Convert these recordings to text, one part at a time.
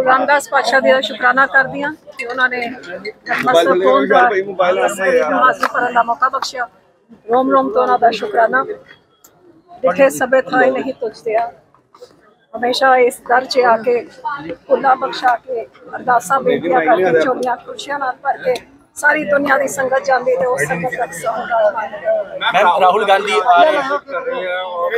ਗੁਰੂ ਰਾਮਦਾਸ ਪਾਤਸ਼ਾਹ ਜੀ ਸ਼ੁਕਰਾਨਾ ਕਰਦੀ ਹਾਂ ਕਿ ਉਹਨਾਂ ਨੇ ਮਸਲ ਕੋਲ ਦਾ ਨਮਾਜ਼ ਪੜਨ ਦਾ ਮੌਕਾ ਬਖਸ਼ਿਆ। ਰੋਮ ਰੋਮ ਤੋਂ ਉਹਨਾਂ ਦਾ ਸ਼ੁਕਰਾਨਾ। ਦੇਖੇ ਸਭੇ ਥਾਈ ਨਹੀਂ ਤੁਝਦੇ ਆ। ਹਮੇਸ਼ਾ ਇਸ ਦਰ 'ਚ ਆ ਕੇ ਖੁੱਲਾ ਬਖਸ਼ਾ ਕੇ ਅਰਦਾਸਾਂ ਬੇਨਤੀਆਂ ਕਰਕੇ ਚੋਲੀਆਂ ਖੁਸ਼ੀਆਂ ਨਾਲ ਭਰ ਕੇ ਸਾਰੀ ਦੁਨੀਆ ਦੀ ਸੰਗਤ ਜਾਂਦੀ ਤੇ ਉਸ ਸੰਗਤ ਦਾ ਸਹਾਰਾ ਮੈਮ ਰਾਹੁਲ ਗਾਂਧੀ ਆ ਰਹੇ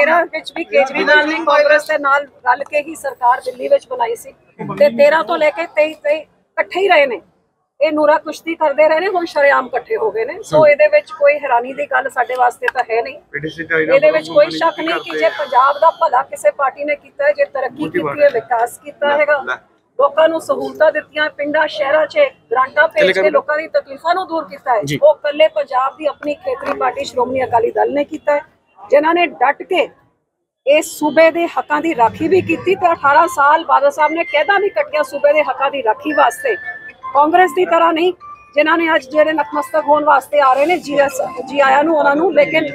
2013 ਵਿੱਚ ਵੀ ਕੇਜਰੀਵਾਲ ਨੇ ਕਾਂਗਰਸ ਦੇ ਨਾਲ ਰਲ ਕੇ ਹੀ ਸਰਕਾਰ ਦਿੱਲੀ ਵਿੱਚ ਬਣਾਈ ਸੀ ਤੇ 13 ਤੋਂ ਲੈ ਕੇ 23 ਤੇ ਇਕੱਠੇ ਹੀ ਰਹੇ ਨੇ। ਇਹ ਨੂਰਾ ਕੁਸ਼ਤੀ ਕਰਦੇ ਰਹੇ ਨੇ ਹੁਣ ਸ਼ਰੇਆਮ ਇਕੱਠੇ ਹੋ ਗਏ ਨੇ। ਸੋ ਇਹਦੇ ਵਿੱਚ ਕੋਈ ਹੈਰਾਨੀ ਦੀ ਗੱਲ ਸਾਡੇ ਵਾਸਤੇ ਤਾਂ ਹੈ ਨਹੀਂ। ਇਹਦੇ ਵਿੱਚ ਕੋਈ ਸ਼ੱਕ ਨਹੀਂ ਕਿ ਜੇ ਪੰਜਾਬ ਦਾ ਭਲਾ ਕਿਸੇ ਪਾਰਟੀ ਨੇ ਕੀਤਾ ਹੈ ਜੇ ਤਰੱਕੀ ਕੀਤੀ ਹੈ ਵਿਕਾਸ ਕੀਤਾ ਹੈਗਾ। ਲੋਕਾਂ ਨੂੰ ਸਹੂਲਤਾਂ ਦਿੱਤੀਆਂ ਪਿੰਡਾਂ ਸ਼ਹਿਰਾਂ 'ਚ ਗ੍ਰਾਂਟਾਂ ਭੇਜ ਕੇ ਲੋਕਾਂ ਦੀ ਤਕਲੀਫਾਂ ਨੂੰ ਦੂਰ ਕੀਤਾ ਹੈ। ਉਹ ਇਕੱਲੇ ਪੰਜਾਬ ਦੀ ਆਪਣੀ ਖੇਤਰੀ ਪਾਰਟੀ ਸ਼੍ਰੋਮਣੀ ਅਕਾਲੀ ਦਲ ਨੇ ਕੀਤਾ ਹੈ। ਜਿਨ੍ਹਾਂ ਨੇ ਡਟ ਕੇ ਇਸ ਸੂਬੇ ਦੇ ਹੱਕਾਂ ਦੀ ਰਾਖੀ ਵੀ ਕੀਤੀ ਤੇ 18 ਸਾਲ ਬਾਦਲ ਸਾਹਿਬ ਨੇ ਕਹਿਦਾ ਵੀ ਕੱਟਿਆ ਸੂਬੇ ਦੇ ਹੱਕਾਂ ਦੀ ਰਾਖੀ ਵਾਸਤੇ। ਕਾਂਗਰਸ ਦੀ ਤਰ੍ਹਾਂ ਨਹੀਂ, ਜਿਨ੍ਹਾਂ ਨੇ ਅੱਜ ਜਿਹੜੇ ਨਤਮਸਤਕ ਹੋਣ ਵਾਸਤੇ ਆ ਰਹੇ ਨੇ, ਜੀ ਜੀ ਆਇਆਂ ਨੂੰ, ਉਹਨਾਂ ਨੂੰ, ਲੇਕਿਨ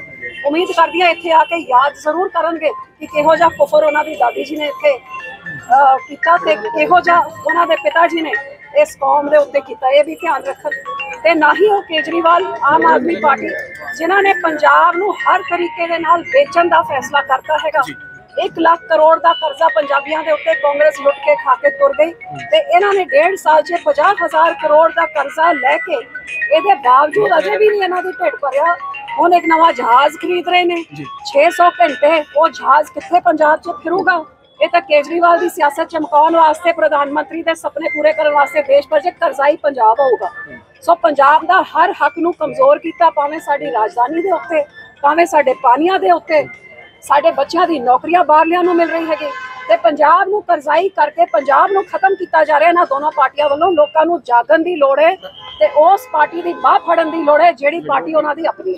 ਉਮੀਦ ਕਰਦੀ ਹਾਂ ਇੱਥੇ ਆ ਕੇ ਯਾਦ ਜ਼ਰੂਰ ਕਰਨਗੇ ਕਿ ਕਿਹੋ ਜਿਹਾ ਕੁਫਰ ਉਹਨਾਂ ਦੀ ਦਾਦੀ ਜੀ ਨੇ ਇੱਥੇ ਕੀਤਾ ਤੇ ਕਿਹੋ ਜਿਹਾ ਉਹਨਾਂ ਦੇ ਪਿਤਾ ਜੀ ਨੇ ਇਸ ਕੌਮ ਦੇ ਉੱਤੇ ਕੀਤਾ, ਇਹ ਵੀ ਧਿਆਨ ਰੱਖਣ। ਤੇ ਨਾ ਹੀ ਉਹ ਕੇਜਰੀਵਾਲ ਆਮ ਆਦਮੀ ਪਾਰਟੀ ਜਿਨ੍ਹਾਂ ਨੇ ਪੰਜਾਬ ਨੂੰ ਹਰ ਤਰੀਕੇ ਦੇ ਨਾਲ ਵੇਚਣ ਦਾ ਫੈਸਲਾ ਕਰਤਾ ਹੈਗਾ। 1 ਲੱਖ ਕਰੋੜ ਦਾ ਕਰਜ਼ਾ ਪੰਜਾਬੀਆਂ ਦੇ ਉੱਤੇ ਕਾਂਗਰਸ ਲੁੱਟ ਕੇ ਖਾ ਕੇ ਤੁਰ ਗਈ ਤੇ ਇਹਨਾਂ ਨੇ ਡੇਢ ਸਾਲ 'ਚ 50000 ਕਰੋੜ ਦਾ ਕਰਜ਼ਾ ਲੈ ਕੇ ਇਹਦੇ ਬਾਵਜੂਦ ਅਜੇ ਵੀ ਨਹੀਂ ਇਹਨਾਂ ਦੀ ਢਿੱਡ ਭਰਿਆ। ਹੁਣ ਇੱਕ ਨਵਾਂ ਜਹਾਜ਼ ਖਰੀਦ ਰਹੇ ਨੇ। 600 ਘੰਟੇ ਉਹ ਜਹਾਜ਼ ਕਿੱਥੇ ਪੰਜਾਬ 'ਚ ਫਿਰੂਗਾ? ਇਹ ਤਾਂ ਕੇਜਰੀਵਾਲ ਦੀ ਸਿਆਸਤ ਚਮਕਾਉਣ ਵਾਸਤੇ ਪ੍ਰਧਾਨ ਮੰਤਰੀ ਦੇ ਸੁਪਨੇ ਪੂਰੇ ਕਰਨ ਵਾਸਤੇ ਦੇਸ਼ ਭਰ 'ਚ ਕਰਜ਼ਾਈ ਪੰਜਾਬ ਹੋਊਗਾ ਸੋ ਪੰਜਾਬ ਦਾ ਹਰ ਹੱਕ ਨੂੰ ਕਮਜ਼ੋਰ ਕੀਤਾ ਭਾਵੇਂ ਸਾਡੀ ਰਾਜਧਾਨੀ ਦੇ ਉੱਤੇ, ਭਾਵੇਂ ਸਾਡੇ ਪਾਣੀਆਂ ਦੇ ਉੱਤੇ, ਸਾਡੇ ਬੱਚਿਆਂ ਦੀ ਨੌਕਰੀਆਂ ਬਾਹਰਲਿਆਂ ਨੂੰ ਮਿਲ ਰਹੀ ਹੈਗੀ। ਤੇ ਪੰਜਾਬ ਨੂੰ ਕਰਜ਼ਾਈ ਕਰਕੇ ਪੰਜਾਬ ਨੂੰ ਖਤਮ ਕੀਤਾ ਜਾ ਰਿਹਾ, ਇਹਨਾਂ ਦੋਨੋਂ ਪਾਰਟੀਆਂ ਵੱਲੋਂ ਲੋਕਾਂ ਨੂੰ ਜਾਗਣ ਦੀ ਲੋੜ ਹੈ ਤੇ ਉਸ ਪਾਰਟੀ ਦੀ ਬਾਹ ਫੜਨ ਦੀ ਲੋੜ ਹੈ, ਜਿਹੜੀ ਪਾਰਟੀ ਉਹਨਾਂ ਦੀ ਆਪਣੀ